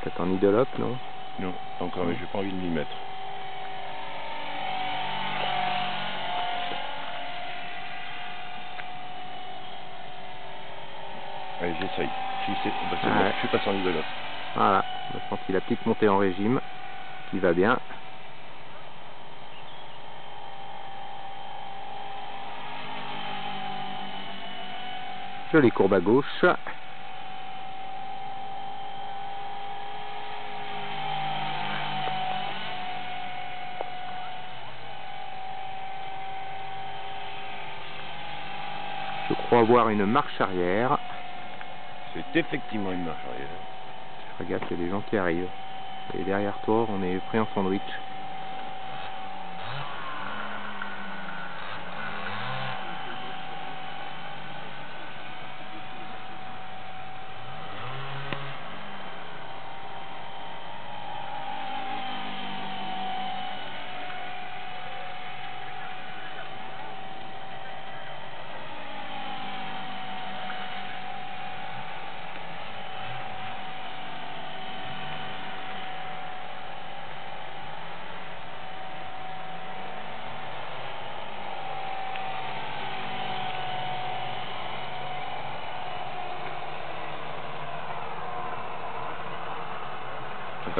peut-être en idolope, non? Non, pas encore, mais j'ai pas envie de m'y mettre. Allez, j'essaye. Si c'est, bah, c'est bon, Ouais. je suis passé en idolope. Voilà, on a senti la petite montée en régime qui va bien. Jolie courbe à gauche. Je crois voir une marche arrière. C'est effectivement une marche arrière. Regarde, il y a des gens qui arrivent. Et derrière toi, on est pris en sandwich.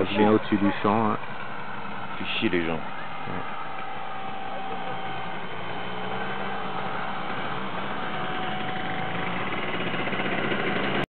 Bien chier. au-dessus du champ. hein. Chier les gens. Ouais.